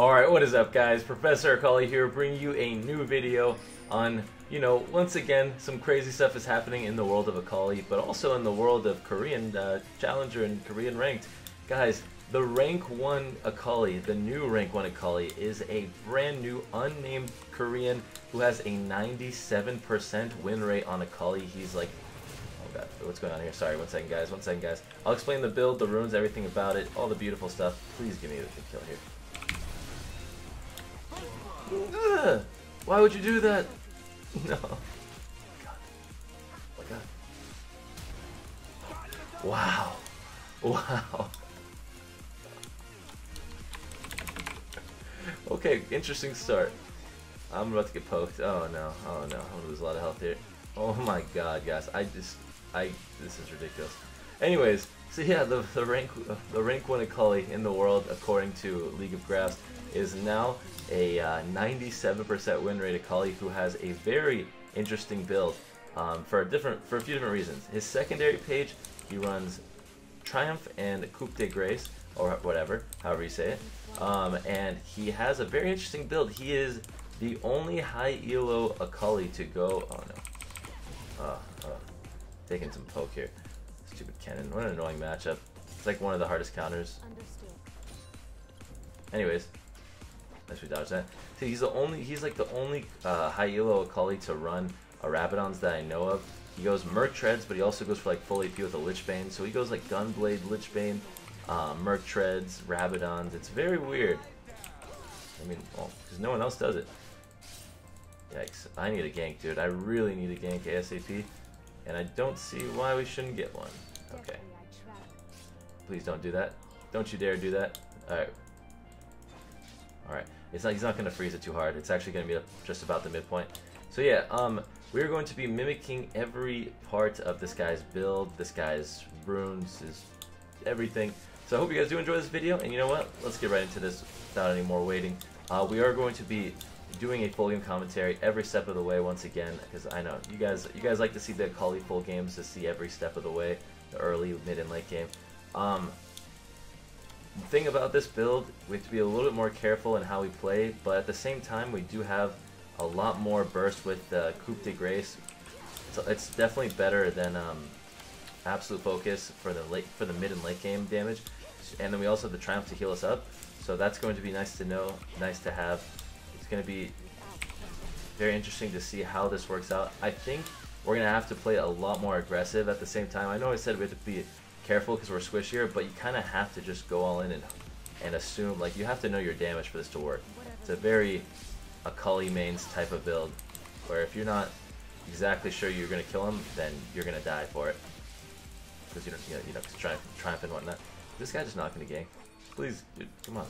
Alright, what is up guys? Professor Akali here bringing you a new video on, you know, once again, some crazy stuff is happening in the world of Akali, but also in the world of Korean uh, Challenger and Korean Ranked. Guys, the Rank 1 Akali, the new Rank 1 Akali, is a brand new unnamed Korean who has a 97% win rate on Akali. He's like Oh god, what's going on here? Sorry, one second guys, one second guys. I'll explain the build, the runes, everything about it, all the beautiful stuff. Please give me the kill here. Why would you do that? No. God. Oh my god. Wow. Wow. okay, interesting start. I'm about to get poked. Oh no. Oh no. I'm gonna lose a lot of health here. Oh my god, guys. I just I this is ridiculous. Anyways, so yeah, the, the rank the rank one Akali in the world, according to League of Graphs, is now a 97% uh, win rate Akali who has a very interesting build um, for a different for a few different reasons. His secondary page, he runs Triumph and Coupe de Grace or whatever, however you say it, um, and he has a very interesting build. He is the only high elo Akali to go. Oh no. Uh, uh, taking some poke here. Stupid Kennen. What an annoying matchup. It's like one of the hardest counters. Anyways, Nice we dodged that. See, he's the only, he's like the only uh, high elo Akali to run a Rabadons that I know of. He goes Merc Treads, but he also goes for like full AP with a Lich Bane. So he goes like Gunblade, Lich Bane, uh, Merc Treads, Rabadons. It's very weird. I mean, well, because no one else does it. Yikes. I need a gank, dude. I really need a gank ASAP. And I don't see why we shouldn't get one. Okay. Please don't do that. Don't you dare do that. Alright. Alright. It's not, he's not going to freeze it too hard. It's actually going to be just about the midpoint. So yeah, um, we're going to be mimicking every part of this guy's build, this guy's runes, his everything. So I hope you guys do enjoy this video, and you know what? Let's get right into this without any more waiting. Uh, we are going to be doing a full game commentary every step of the way once again, because I know you guys you guys like to see the Akali full games to see every step of the way, the early, mid, and late game. Um, the thing about this build, we have to be a little bit more careful in how we play, but at the same time, we do have a lot more burst with the Coupe de Grace. So it's definitely better than um, Absolute Focus for the late for the mid and late game damage. And then we also have the Triumph to heal us up. So that's going to be nice to know, nice to have. It's going to be very interesting to see how this works out. I think we're going to have to play a lot more aggressive at the same time. I know I said we have to be careful because we're squishier, but you kind of have to just go all in and, and assume, like, you have to know your damage for this to work. It's a very Akali mains type of build, where if you're not exactly sure you're going to kill him, then you're going to die for it. Because you know, you know, you know, triumph, triumph and whatnot. This guy just not going to gank. Please, dude, come on.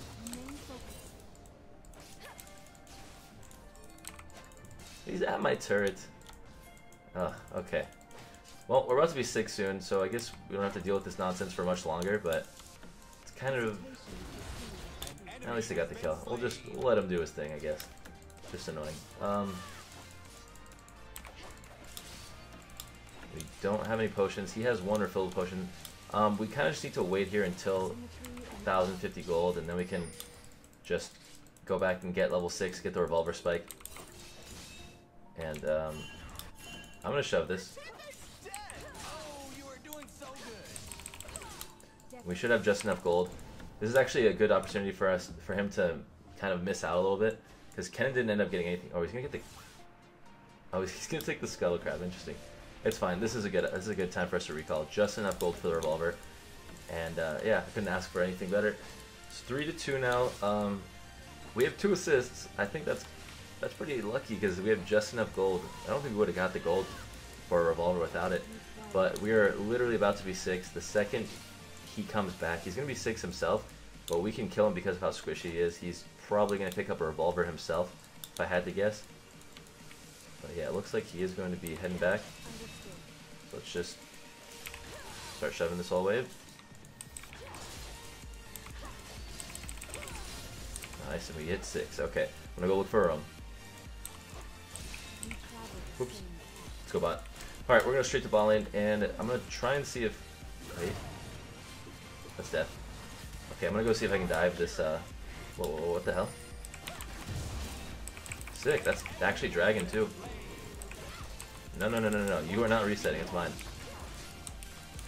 He's at my turret. Oh, okay. Well, we're about to be six soon, so I guess we don't have to deal with this nonsense for much longer, but it's kind of... At least I got the kill. We'll just let him do his thing, I guess. Just annoying. Um, we don't have any potions. He has one refillable potion. Um, we kind of just need to wait here until 1,050 gold, and then we can just go back and get level 6, get the revolver spike. And um, I'm going to shove this. We should have just enough gold. This is actually a good opportunity for us, for him to kind of miss out a little bit. Because Ken didn't end up getting anything. Oh, he's gonna get the... Oh, he's gonna take the Scuttle Crab. Interesting. It's fine. This is a good this is a good time for us to recall. Just enough gold for the revolver. And uh, yeah, I couldn't ask for anything better. It's three to two now. Um, we have two assists. I think that's that's pretty lucky because we have just enough gold. I don't think we would have got the gold for a revolver without it. But we are literally about to be six. The second he comes back. He's going to be six himself, but we can kill him because of how squishy he is. He's probably going to pick up a revolver himself, if I had to guess. But yeah, it looks like he is going to be heading back. So let's just start shoving this all wave. Nice, and we hit six. Okay, I'm gonna go look for um, him. Oops. Let's go bot. Alright, we're gonna straight to bot lane, and I'm gonna try and see if... Wait. That's death. Okay, I'm gonna go see if I can dive this uh, Whoa, whoa, whoa, what the hell? Sick, that's actually Dragon too. No, no, no, no, no, you are not resetting, it's mine.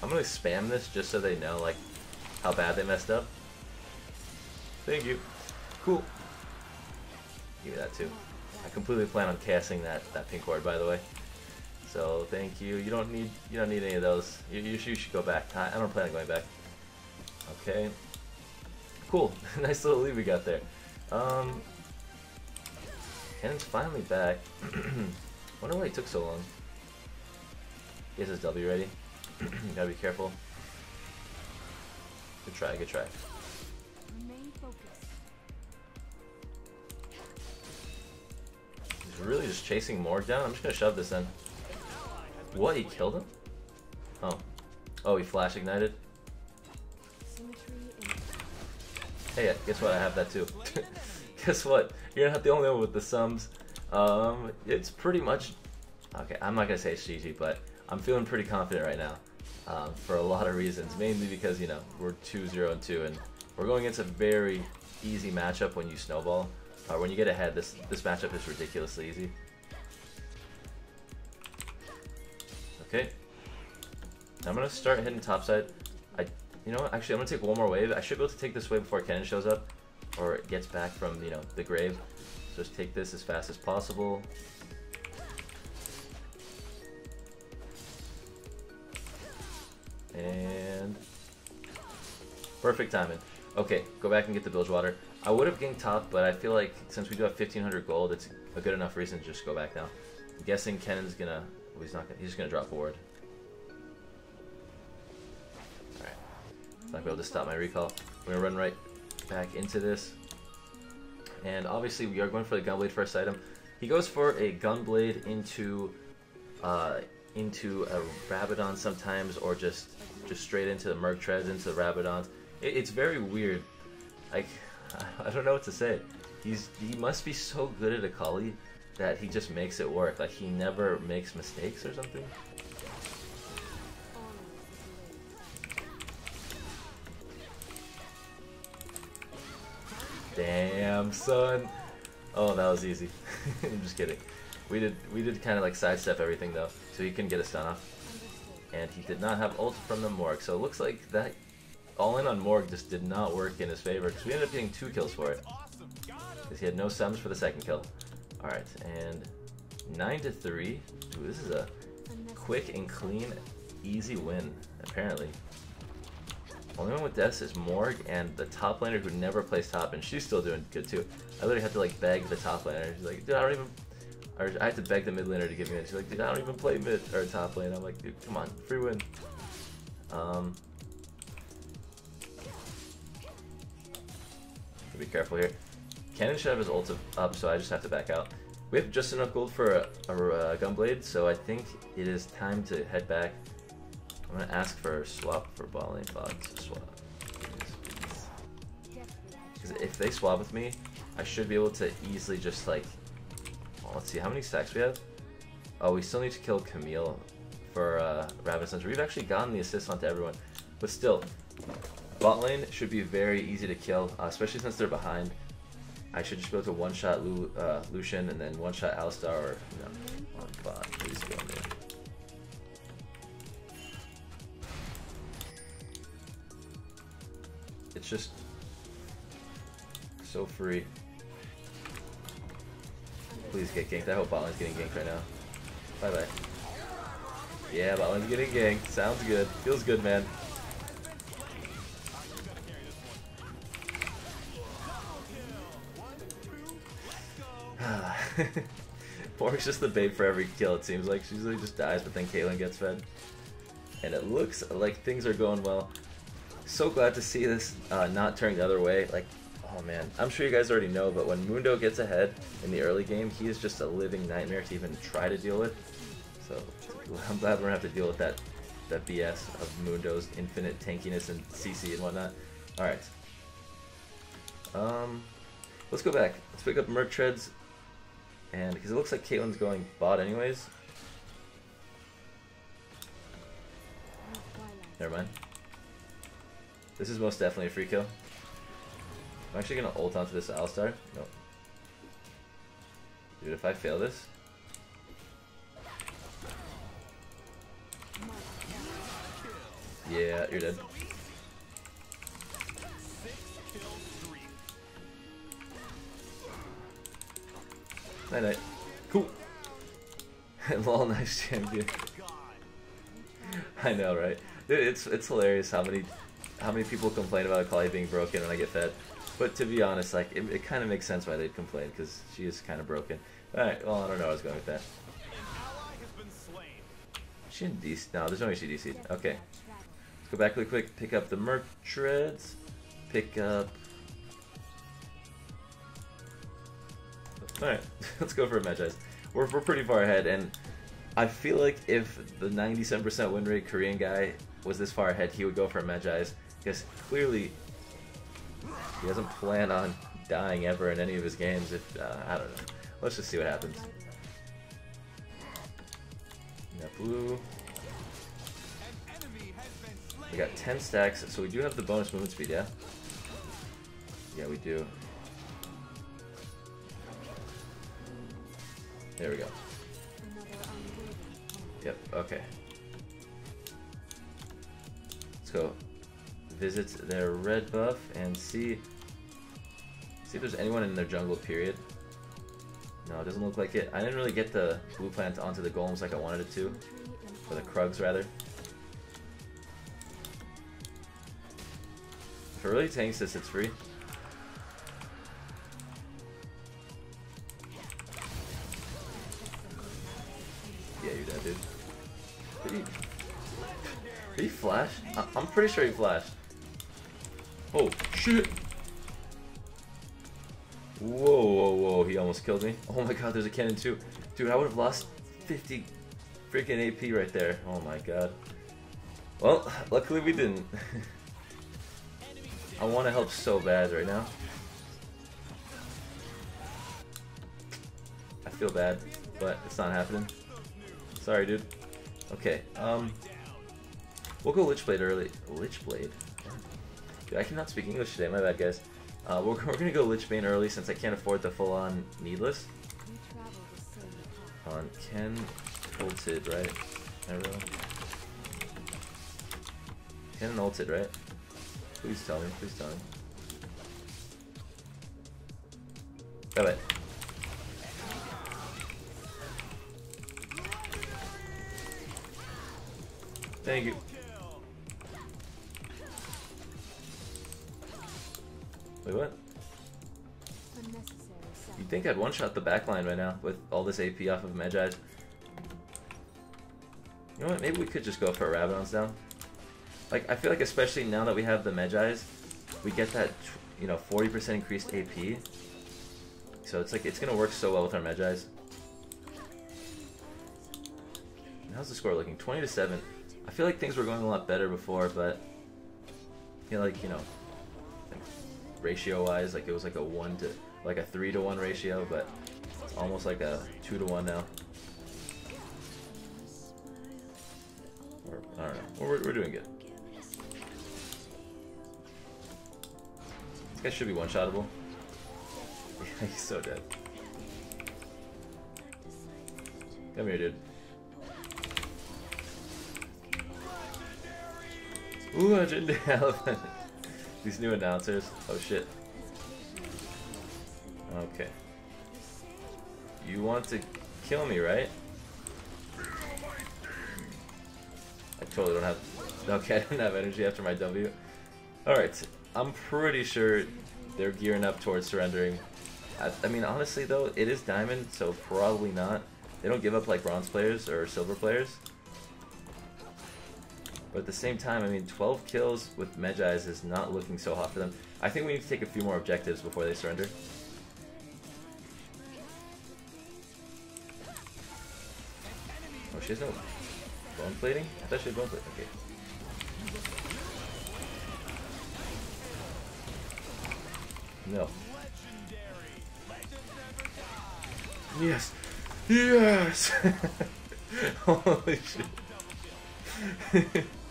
I'm gonna spam this just so they know, like, how bad they messed up. Thank you. Cool. Give me that too. I completely plan on casting that, that pink ward, by the way. So thank you. You don't need you don't need any of those. You, you, should, you should go back. I, I don't plan on going back. Okay. Cool. nice little lead we got there. Um, Ken's finally back. Wonder why he took so long. He has his W ready. gotta be careful. Good try, good try. He's really just chasing Morg down. I'm just gonna shove this in. What? He killed him? Oh. Oh, he flash ignited? Hey, guess what? I have that too. guess what? You're not the only one with the sums. Um, it's pretty much... Okay, I'm not gonna say it's GG, but I'm feeling pretty confident right now. Um, for a lot of reasons. Mainly because, you know, we're 2-0 and 2, and we're going against a very easy matchup when you snowball. Uh, when you get ahead, this, this matchup is ridiculously easy. Okay. I'm gonna start hitting topside. I, you know what? Actually, I'm gonna take one more wave. I should be able to take this wave before Kennen shows up, or gets back from you know the grave. So just take this as fast as possible. And perfect timing. Okay, go back and get the bilge water. I would have ganked top, but I feel like since we do have 1500 gold, it's a good enough reason to just go back now. I'm guessing Kennen's gonna well, he's not gonna, he's just gonna drop forward. I'm not gonna be able to stop my recall. We're gonna run right back into this. And obviously we are going for the Gunblade first item. He goes for a Gunblade into uh, into a Rabadon sometimes, or just just straight into the Merc Treads, into the Rabadons. It, it's very weird. Like, I don't know what to say. He's He must be so good at Akali that he just makes it work. Like he never makes mistakes or something. Damn, son. Oh, that was easy. I'm just kidding. We did we did kind of like sidestep everything though, so he couldn't get a stun off. And he did not have ult from the Morg, so it looks like that all in on Morg just did not work in his favor because we ended up getting two kills for it. Because he had no sums for the second kill. Alright, and 9 to 3. Ooh, this is a quick and clean, easy win, apparently. Only one with deaths is Morg and the top laner who never plays top, and she's still doing good too. I literally had to like beg the top laner. She's like, dude, I don't even. Or I had to beg the mid laner to give me it. She's like, dude, I don't even play mid or top lane. I'm like, dude, come on, free win. Um. Be careful here. Kennen should have his ult up, so I just have to back out. We have just enough gold for a, a, a Gunblade, so I think it is time to head back. I'm gonna ask for a swap for ball lane bots. Swap. Because if they swap with me, I should be able to easily just like. Well, let's see, how many stacks we have? Oh, we still need to kill Camille for uh, Ravenous. We've actually gotten the assist onto everyone, but still, bot lane should be very easy to kill, uh, especially since they're behind. I should just be able to one-shot Lu uh, Lucian and then one-shot Alistar or, you know, so free. Please get ganked. I hope bot lane's getting ganked right now. Bye-bye. Yeah, bot lane's getting ganked. Sounds good. Feels good, man. Morg's just the bait for every kill, it seems like. She usually just dies, but then Caitlyn gets fed. And it looks like things are going well. So glad to see this uh, not turning the other way. Like, oh man, I'm sure you guys already know, but when Mundo gets ahead in the early game, he is just a living nightmare to even try to deal with. So I'm glad we're gonna have to deal with that that BS of Mundo's infinite tankiness and CC and whatnot. Alright. Um, let's go back. Let's pick up Merc Treads and because it looks like Caitlyn's going bot anyways. Never mind. This is most definitely a free kill. I'm actually gonna ult onto this Alistar. No. Dude, if I fail this... Yeah, you're dead. Night night. Cool. Lol, nice champion. I know, right? Dude, it's it's hilarious how many how many people complain about Kali being broken and I get fed. But to be honest, like it, it kind of makes sense why they'd complain because she is kind of broken. All right, well I don't know. Where I was going with that. She in DC? No, there's no way she DC'd. Okay, let's go back really quick. Pick up the Merc Treads. Pick up. All right, let's go for a Mejai's. We're we're pretty far ahead, and I feel like if the 97% win rate Korean guy was this far ahead, he would go for a Mejai's because clearly he doesn't plan on dying ever in any of his games. If uh, I don't know, let's just see what happens. Got blue. We got 10 stacks, so we do have the bonus movement speed, yeah? Yeah, we do. There we go. Yep, okay. Let's go visit their red buff and see see if there's anyone in their jungle period. No, it doesn't look like it. I didn't really get the blue plant onto the golems like I wanted it to. Or the krugs rather. If it really tanks this, it's free. Yeah, you're dead, dude. Did he, did he flash? I I'm pretty sure he flashed. Oh, shit! Whoa, whoa, whoa, he almost killed me. Oh my god, there's a cannon too. Dude, I would have lost 50 freaking AP right there. Oh my god. Well, luckily we didn't. I want to help so bad right now. I feel bad, but it's not happening. Sorry, dude. Okay, um... We'll go Lich Blade early. Lich Blade? Dude, I cannot speak English today, my bad, guys. Uh, we're, we're gonna go Lich Bane early since I can't afford the full-on Needless. On Ken ulted, right? Arrow. Kennen ulted, right? Please tell me, please tell me. Bye bye. Thank you. Wait, what? You'd think I'd one-shot the backline right now with all this AP off of Mejai's. You know what, maybe we could just go for a Rabadon's down. Like, I feel like especially now that we have the Mejai's, we get that, you know, 40% increased AP. So it's like, it's gonna work so well with our Mejai's. How's the score looking? 20 to 7. I feel like things were going a lot better before, but I feel like, you know, ratio wise, like it was like a 1 to, like a 3 to 1 ratio, but it's almost like a 2 to 1 now. Or, I don't know. We're, we're doing good. This guy should be one-shottable. He's so dead. Come here, dude. Ooh, legendary elephant. These new announcers. Oh shit. Okay. You want to kill me, right? I totally don't have... Okay, I didn't have energy after my W. Alright, I'm pretty sure they're gearing up towards surrendering. I, I mean, honestly though, it is Diamond, so probably not. They don't give up like Bronze players or Silver players. But at the same time, I mean, 12 kills with Mejai's is not looking so hot for them. I think we need to take a few more objectives before they surrender. Oh, she has no bone plating? I thought she had bone plating. Okay. No. Yes! Yes! Holy shit.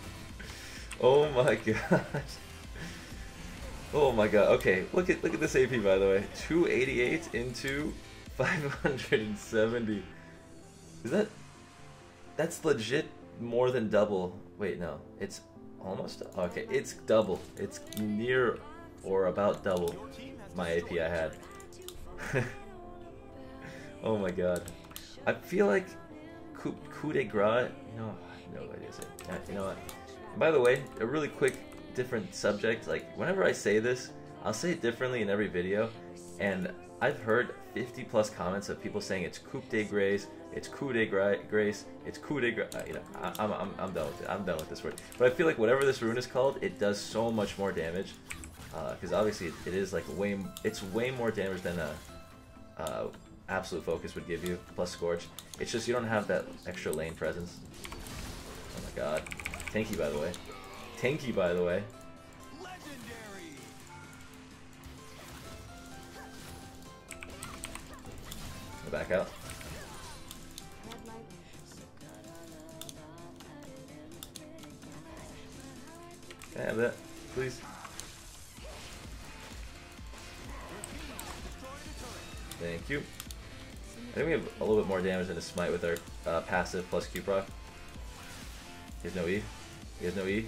Oh my god. Oh my god. Okay, look at look at this AP by the way. 288 into 570. Is that that's legit more than double. Wait, no. It's almost okay, it's double. It's near or about double my AP I had. oh my god. I feel like coup, coup de grace. No, no idea. You know what? By the way, a really quick different subject. Like whenever I say this, I'll say it differently in every video, and I've heard 50 plus comments of people saying it's coup de grace, it's coup de grace, it's coup de grace. You know, I, am I'm, I'm done with it. I'm done with this word. But I feel like whatever this rune is called, it does so much more damage. Because uh, obviously it, it is like way, it's way more damage than a uh, absolute focus would give you, plus Scorch. It's just you don't have that extra lane presence. Oh my god. Tanky, by the way. Tanky, by the way. Legendary. Back out. Can I have that, please? Thank you. I think we have a little bit more damage than a smite with our uh, passive plus Q proc. He has no E. He has no E.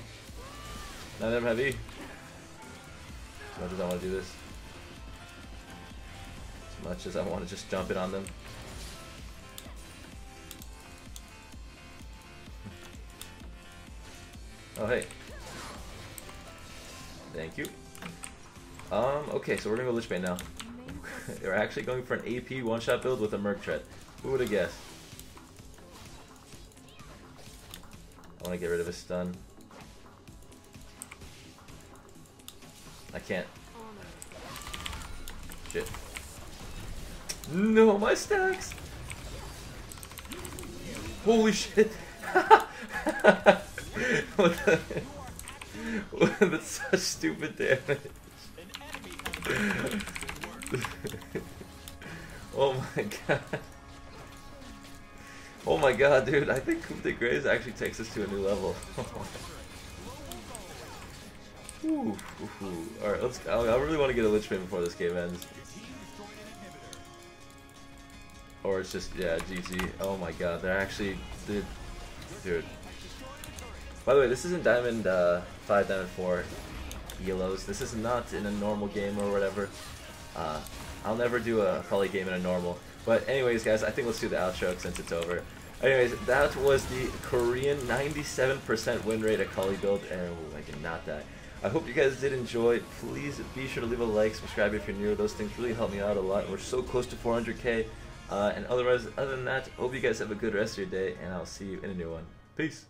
None of them have E. As much as I want to do this. As much as I want to just jump it on them. Oh, hey. Thank you. Um, okay, so we're gonna go Lich Bane now. We're actually going for an AP one-shot build with a Merc Tread. Who would have guessed? Want to get rid of his stun. I can't. Shit. No, my stacks! Holy shit! That's such stupid damage. oh my god. Oh my god, dude. I think Coup de Grace actually takes us to a new level. Alright, let's. I, I really want to get a Lich Bane before this game ends. Or it's just, yeah, GG. Oh my god, they're actually. Dude. Dude. By the way, this isn't Diamond uh, 5, Diamond 4 Elos. This is not in a normal game or whatever. Uh, I'll never do a Akali game in a normal. But anyways, guys, I think let's do the outro since it's over. Anyways, that was the Korean 97% win rate Akali build, and oh, I cannot die. I hope you guys did enjoy. Please be sure to leave a like, subscribe if you're new. Those things really help me out a lot. We're so close to 400k. Uh, and otherwise, other than that, hope you guys have a good rest of your day, and I'll see you in a new one. Peace.